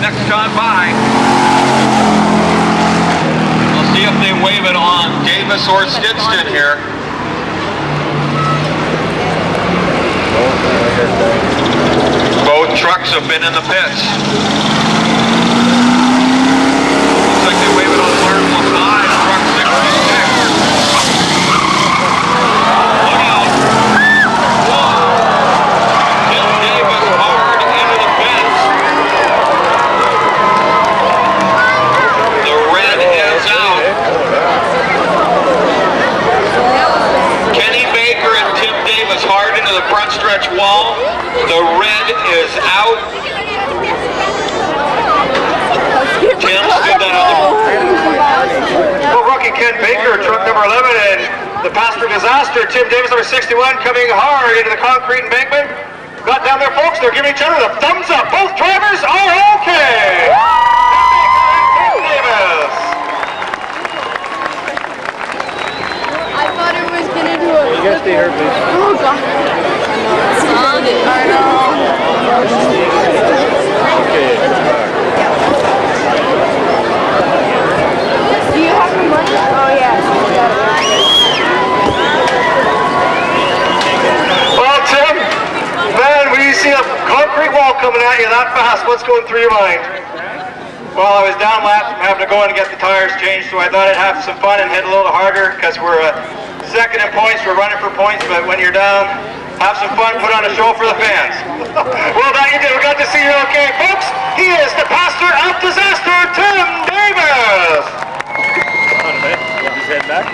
next time by. We'll see if they wave it on Davis or Stitston here. Both trucks have been in the pits. Davis the front stretch wall. The red is out. Tim, stood that on the Well, rookie Ken Baker, truck number 11, and the Pastor Disaster, Tim Davis, number 61, coming hard into the concrete embankment. Got down there, folks. They're giving each other the thumbs up. Both drivers are okay. Tim Davis. I thought it was gonna do a. You guys stay here, please. Oh god. I know. Do you have the money? Oh yeah. Well, Tim, man, when you see concrete wall coming at you that fast, what's going through your mind? Well, I was down lap from having to go in and get the tires changed, so I thought I'd have some fun and hit a little harder because we're uh, second in points, we're running for points, but when you're down, have some fun, put on a show for the fans. well, that you did. We got to see you okay, folks. He is the pastor of disaster, Tim Davis. Head back.